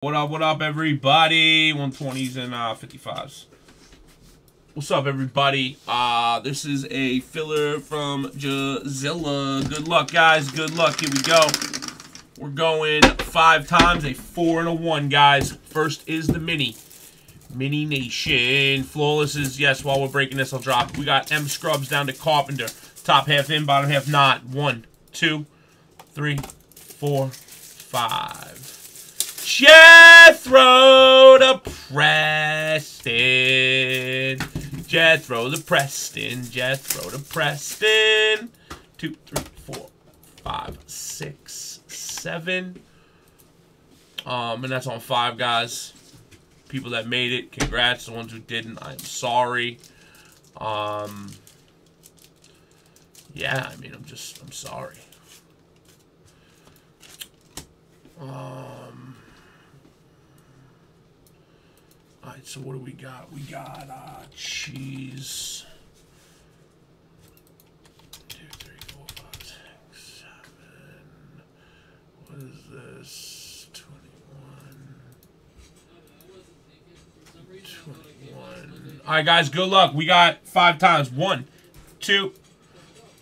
What up, what up, everybody? 120s and uh, 55s. What's up, everybody? Uh, this is a filler from Jazilla. Good luck, guys. Good luck. Here we go. We're going five times, a four and a one, guys. First is the mini. Mini Nation. Flawless is, yes, while we're breaking this, I'll drop. We got M Scrubs down to Carpenter. Top half in, bottom half not. One, two, three, four, five. Jethro to Preston. Jethro to Preston. Jethro to Preston. Two, three, four, five, six, seven. Um, and that's on five guys. People that made it, congrats. The ones who didn't, I'm sorry. Um, yeah, I mean, I'm just, I'm sorry. Um, all right, so what do we got? We got uh, cheese. Two, three, four, five, six, seven. What is this? 21. 21. All right, guys, good luck. We got five times. One, two,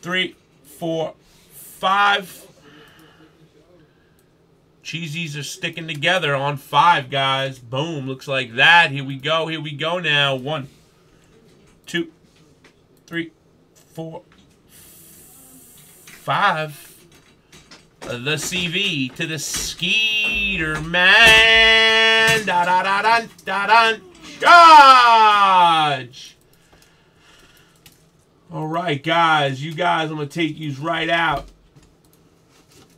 three, four, five. Cheesies are sticking together on five, guys. Boom. Looks like that. Here we go. Here we go now. One, two, three, four, five. The CV to the Skeeter Man. Da da da da da da. Charge! All right, guys. You guys, I'm going to take yous right out.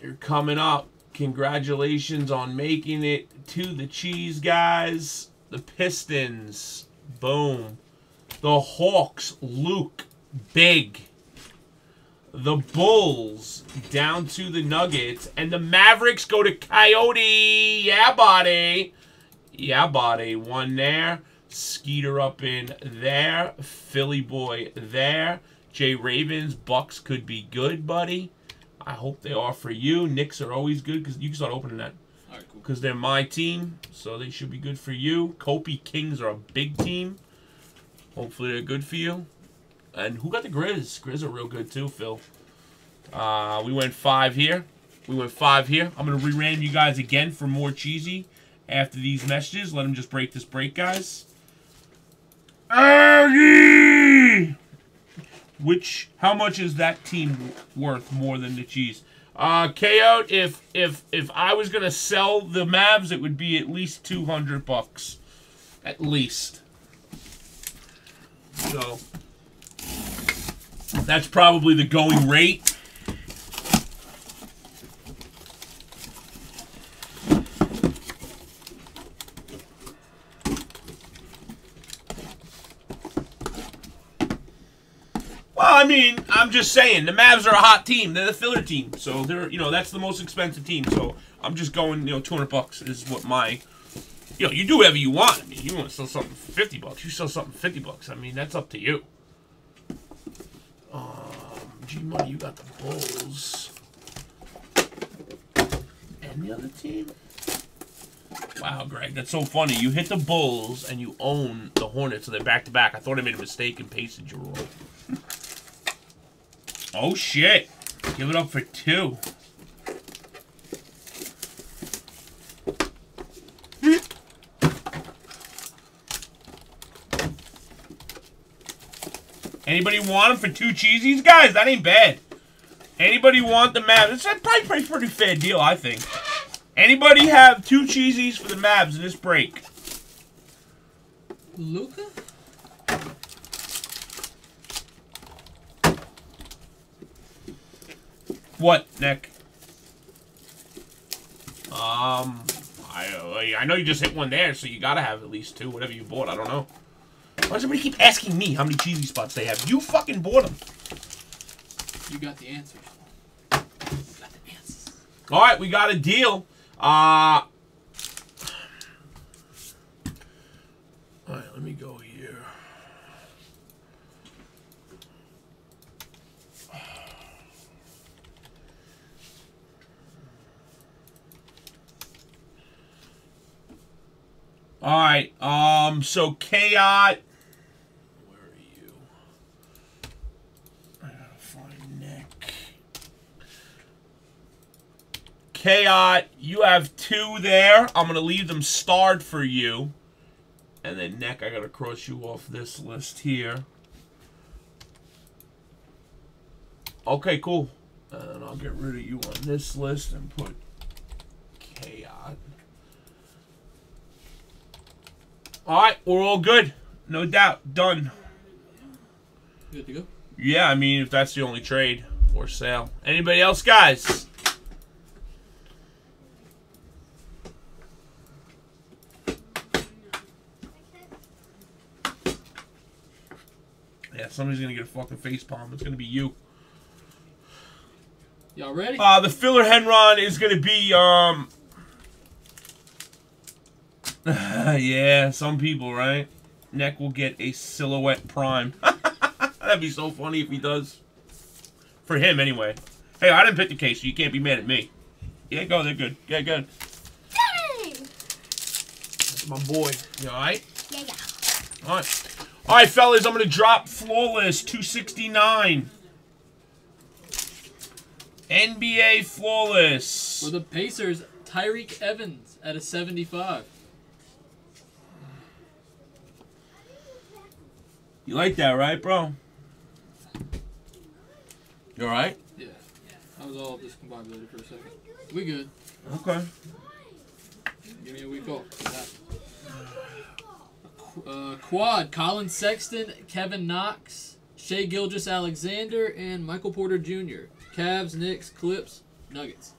You're coming up. Congratulations on making it to the cheese, guys. The Pistons, boom. The Hawks, Luke, big. The Bulls down to the Nuggets. And the Mavericks go to Coyote. Yeah, buddy. Yeah, buddy. One there. Skeeter up in there. Philly boy there. Jay Ravens. Bucks could be good, buddy. I hope they are for you. Knicks are always good because you can start opening that. All right, cool. Because they're my team, so they should be good for you. Kopi Kings are a big team. Hopefully they're good for you. And who got the Grizz? Grizz are real good too, Phil. Uh, we went five here. We went five here. I'm going to re-ram you guys again for more cheesy after these messages. Let them just break this break, guys. Aggie! Which, how much is that team worth more than the cheese? Uh, KO, if if if I was gonna sell the Mavs, it would be at least two hundred bucks, at least. So that's probably the going rate. Well, I mean, I'm just saying the Mavs are a hot team. They're the filler team, so they're you know that's the most expensive team. So I'm just going you know 200 bucks is what my you know you do whatever you want. I mean, you want to sell something for 50 bucks, you sell something for 50 bucks. I mean, that's up to you. Um, G Money, you got the Bulls. And the other team. Wow, Greg, that's so funny. You hit the Bulls and you own the Hornets, so they're back to back. I thought I made a mistake and pasted your roll. Oh shit! Give it up for two. Anybody want them for two cheesies? Guys, that ain't bad. Anybody want the Mavs? It's a probably pretty, pretty fair deal, I think. Anybody have two cheesies for the Mavs in this break? Luca? What, Nick? Um, I I know you just hit one there, so you gotta have at least two, whatever you bought. I don't know. Why does everybody keep asking me how many cheesy spots they have? You fucking bought them. You got the answers. Got the answers. All right, we got a deal. Uh, all right, let me go here. All right. Um. So Chaot. Where are you? I gotta find Nick. Chaot, you have two there. I'm gonna leave them starred for you. And then Nick, I gotta cross you off this list here. Okay, cool. And I'll get rid of you on this list and put Chaot. All right, we're all good. No doubt. Done. Good to go. Yeah, I mean, if that's the only trade or sale. Anybody else, guys? Yeah, somebody's gonna get a fucking face palm. It's gonna be you. Y'all ready? Uh, the filler Henron is gonna be um. yeah, some people, right? Neck will get a silhouette prime. That'd be so funny if he does. For him, anyway. Hey, I didn't pick the case, so you can't be mad at me. Yeah, go. They're good. Yeah, good. Dang! That's my boy. You all right? Yeah, yeah. All right. All right, fellas. I'm gonna drop flawless 269. NBA flawless. For the Pacers, Tyreke Evans at a 75. You like that, right, bro? You all right? Yeah. I was all discombobulated for a second. We good. Okay. Give me a week off. Uh, quad, Collin Sexton, Kevin Knox, Shai Gilgeous-Alexander, and Michael Porter Jr. Cavs, Knicks, Clips, Nuggets.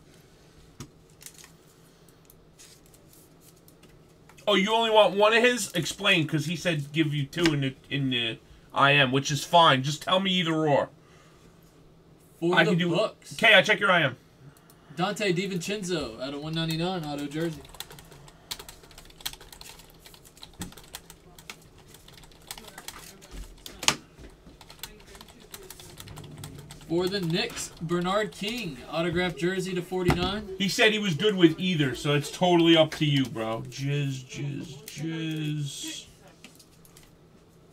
Oh, you only want one of his? Explain, because he said give you two in the in the IM, which is fine. Just tell me either or. For I the can do. Bucks, Okay, I check your IM. Donte DiVincenzo out of 199 auto jersey. For the Knicks, Bernard King, autographed jersey to 49. He said he was good with either, so it's totally up to you, bro. Jizz, jizz, jizz.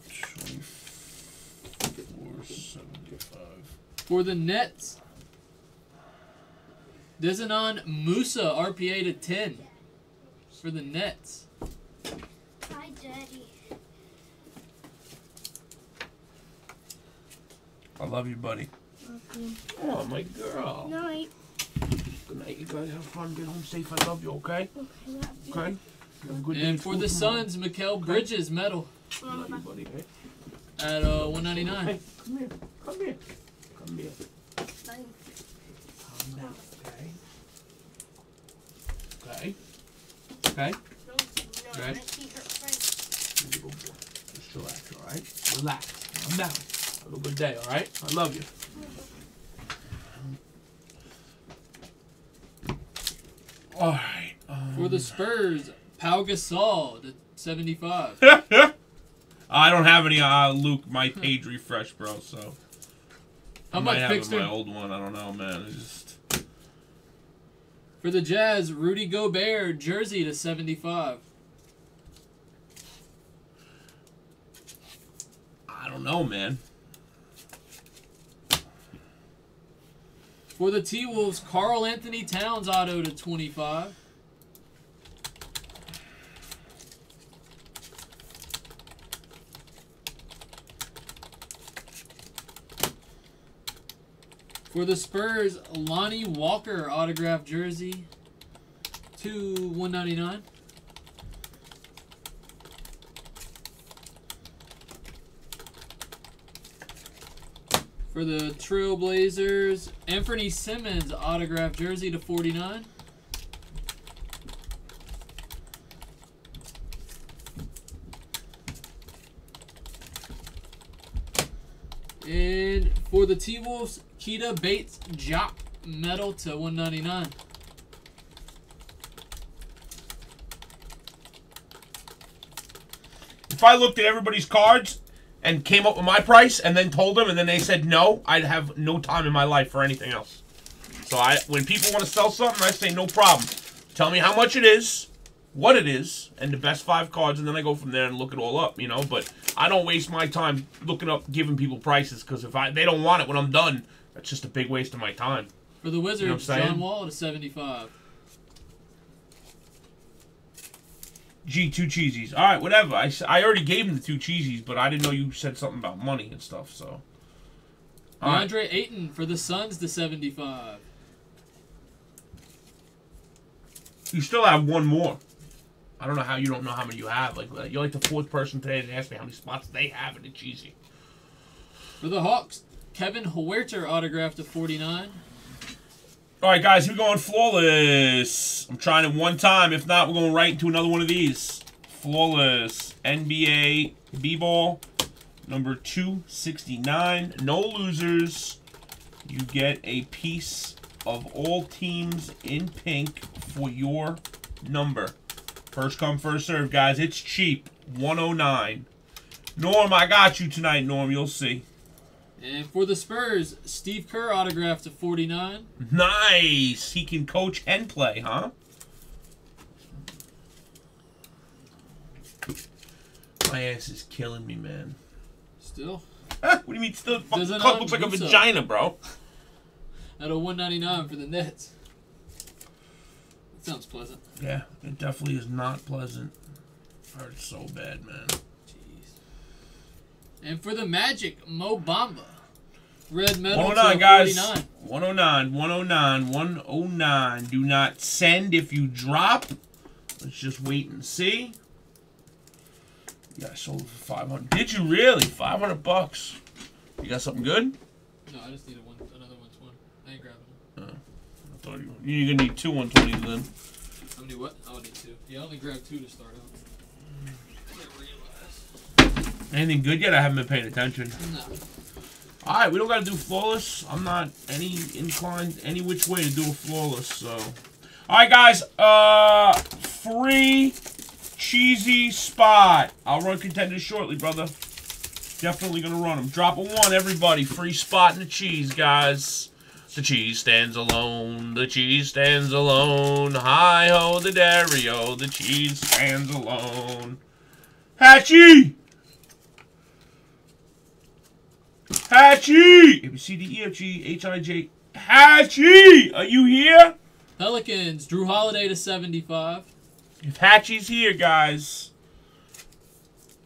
2475. For the Nets, Dzanan Musa, RPA to 10. For the Nets. Hi, Daddy. I love you, buddy. Oh, my girl. Night. Good night. You guys have fun. Get home safe. I love you, okay? Okay. Okay? Have a good day And at for the tomorrow. Suns, Mikal Bridges medal Love you, buddy. Hey, at uh, 199. hey, come here. Come here. Come here. Bye. Calm okay? Okay? Okay? No, no, Right. my feet hurt first. You're a good boy. Just relax, alright? Relax. Calm down. Have a good day, alright? I love you. Alright. Um, For the Spurs, Pau Gasol to 75. I don't have any uh Luke my page refresh, bro, so I might have fixed it in my old one, I don't know, man. It's just For the Jazz, Rudy Gobert, jersey to 75. I don't know, man. For the T Wolves, Karl-Anthony Towns auto to 25. For the Spurs, Lonnie Walker autograph jersey to 199. For the Trailblazers, Anfernee Simons autograph jersey to 49. And for the T Wolves, Keita Bates Jop medal to 199. If I looked at everybody's cards and came up with my price and then told them and then they said no, I'd have no time in my life for anything else. So I when people want to sell something, I say no problem. Tell me how much it is what it is and the best five cards, and then I go from there and look it all up, you know. But I don't waste my time looking up, giving people prices because if I they don't want it when I'm done, that's just a big waste of my time. For the Wizards, I'm saying? John Wall to 75. G two cheesies. All right, whatever. I, I already gave him the two cheesies, but I didn't know you said something about money and stuff. So. All right. DeAndre Ayton for the Suns to 75. You still have one more. I don't know how you don't know how many you have. Like you're like the fourth person today to ask me how many spots they have in the cheesy. For the Hawks, Kevin Huerter autographed to 49. All right, guys, we're going flawless. I'm trying it one time. If not, we're going right into another one of these. Flawless NBA B-ball number 269. No losers. You get a piece of all teams in pink for your number. First come, first serve, guys. It's cheap. 109. Norm, I got you tonight, Norm. You'll see. And for the Spurs, Steve Kerr autographed to 49. Nice. He can coach and play, huh? My ass is killing me, man. Still what do you mean? Still, fucking Doesn't cup looks like a up. vagina, bro. at a 199 for the Nets. That sounds pleasant. Yeah, it definitely is not pleasant. Hurts so bad, man. Jeez. And for the Magic, Mo Bamba. Red medal 109, guys. 49. 109, 109, 109. Do not send if you drop. Let's just wait and see. Yeah, I sold for 500. Did you really? 500 bucks. You got something good? No, I just need a one, another 120. I ain't grabbing them. I thought you You're going to need two 120s then. I'm going to many what? I would need two. Yeah, I only grabbed two to start out. I didn't realize. Anything good yet? I haven't been paying attention. No. All right, we don't got to do flawless. I'm not any inclined any which way to do a flawless. So, all right, guys. Uh, free cheesy spot. I'll run contenders shortly, brother. Definitely gonna run them. Drop a one, everybody. Free spot in the cheese, guys. The cheese stands alone. The cheese stands alone. Hi ho, the Dario. The cheese stands alone. Hatchie. Hatchie! A B C D E F G H I J. Hatchie! Are you here? Pelicans, Jrue Holiday to 75. If Hatchie's here, guys.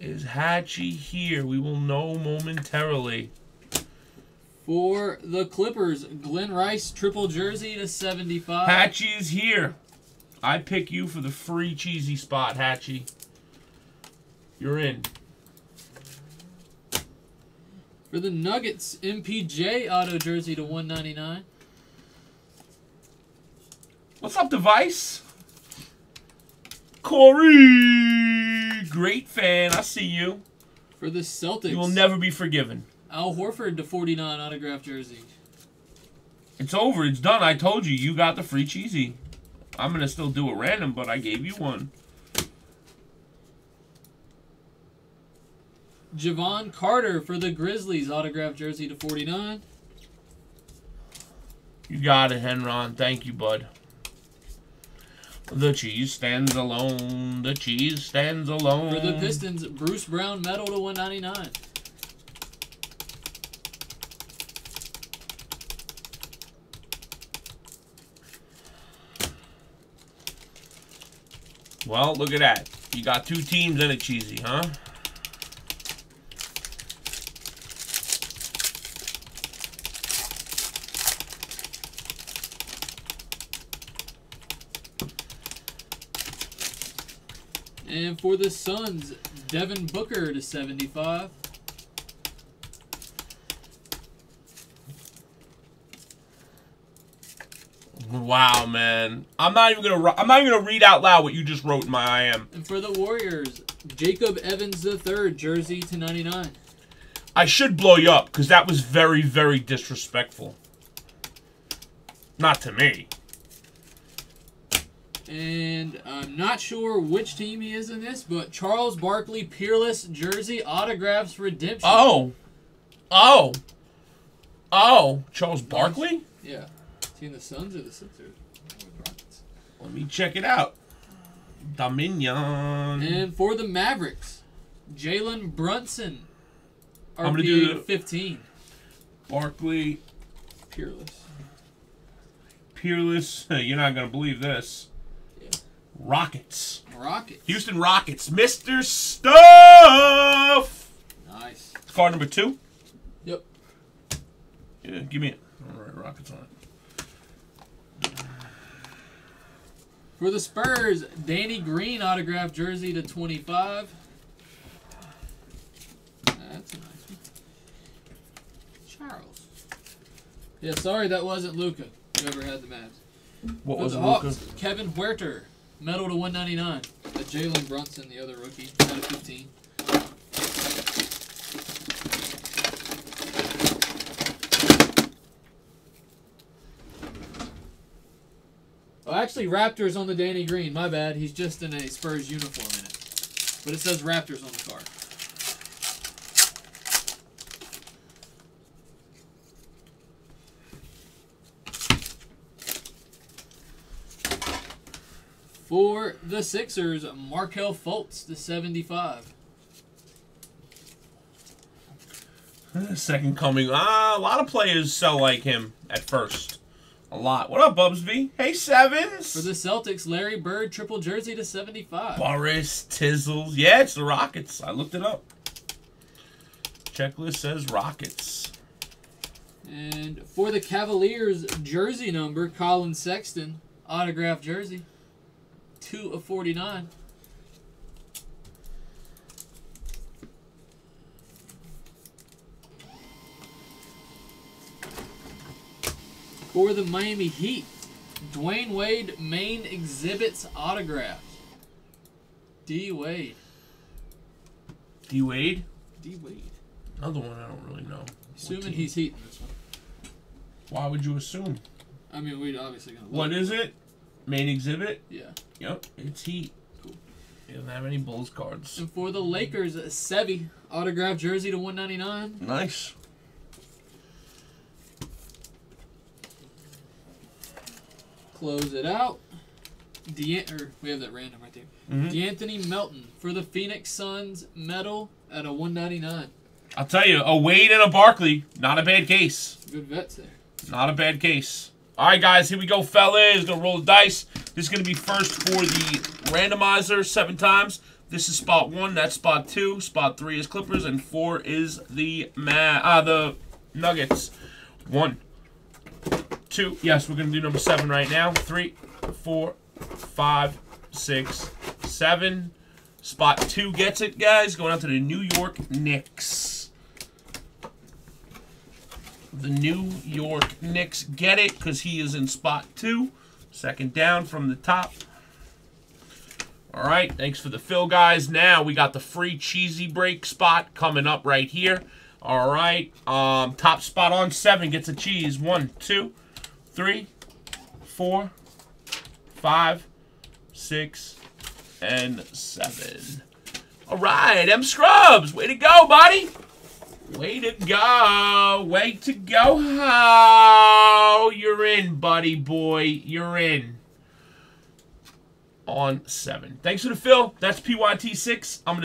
Is Hatchie here? We will know momentarily. For the Clippers, Glen Rice, triple jersey to 75. Hatchie is here. I pick you for the free cheesy spot, Hatchie. You're in. For the Nuggets, MPJ auto jersey to 199. What's up, device? Corey! Great fan. I see you. For the Celtics, You will never be forgiven. Al Horford to 49 autograph jersey. It's over. It's done. I told you. You got the free cheesy. I'm going to still do it random, but I gave you one. Jevon Carter for the Grizzlies autograph jersey to 49. You got it, Henron. Thank you, bud. The cheese stands alone. The cheese stands alone. For the Pistons, Bruce Brown medal to 199. Well, look at that. You got two teams in a cheesy, huh? And for the Suns, Devin Booker to 75. Wow, man. I'm not even gonna. I'm not even gonna read out loud what you just wrote in my I am. And for the Warriors, Jacob Evans III jersey to 99. I should blow you up because that was very, very disrespectful. Not to me. And I'm not sure which team he is in this, but Charles Barkley Peerless jersey autographs redemption. Oh. Oh. Oh. Charles Barkley? Yeah. Is he in the Suns or the Sixers? Or the Rockets? Let me check it out. Dominion. And for the Mavericks, Jalen Brunson. I'm gonna RPA do the- 15. Barkley, Peerless. Peerless. You're not gonna believe this. Rockets. Rockets. Houston Rockets. Mr. Stuff. Nice. Card number two. Yep. Yeah, give me it. All right, Rockets on it. For the Spurs, Danny Green autograph jersey to 25. That's a nice one. Charles. Yeah, sorry that wasn't Luca. Whoever had the Mavs. What For was the it, Hawks, Luca? Kevin Huerter, medal to 199. Uh, Jalen Brunson, the other rookie, out of 15. Oh, actually, Raptors on the Danny Green. My bad. He's just in a Spurs uniform in it. But it says Raptors on the card. For the Sixers, Markelle Fultz to 75. Second coming. Ah, a lot of players sell like him at first. A lot. What up, Bubsby? Hey, Sevens. For the Celtics, Larry Bird triple jersey to 75. Boris Tizzles. Yeah, it's the Rockets. I looked it up. Checklist says Rockets. And for the Cavaliers, jersey number, Collin Sexton, autograph jersey. 2 of 49. For the Miami Heat, Dwyane Wade main exhibits autograph. D Wade. D Wade. D Wade. Another one I don't really know. Assuming he's Heat in this one. Why would you assume? I mean, we'd obviously gonna. What look. it? Main exhibit? Yeah. Yep, it's Heat. Cool. He doesn't have any Bulls cards. And for the Lakers, Svi autograph jersey to 199. Nice. Close it out. De- or we have that random right there. Mhm. De'Anthony Melton for the Phoenix Suns medal at a 199. I'll tell you, a Wade and a Barkley, not a bad case. Good vets there. Not a bad case. All right, guys, here we go, fellas. Gonna roll the dice. This is gonna be first for the randomizer, seven times. This is spot one. That's spot two. Spot three is Clippers, and four is the ma- uh, the Nuggets. One, two. Yes, we're gonna do number seven right now. Three, four, five, six, seven. Spot two gets it, guys. Going out to the New York Knicks. The New York Knicks get it because he is in spot two. Second down from the top. All right, thanks for the fill, guys. Now we got the free cheesy break spot coming up right here. All right, um, top spot on seven gets a cheese. One, two, three, four, five, six, and seven. All right, M Scrubs, way to go, buddy. Way to go. Way to go. You're in, buddy boy. You're in. On seven. Thanks for the fill. That's PYT6. I'm gonna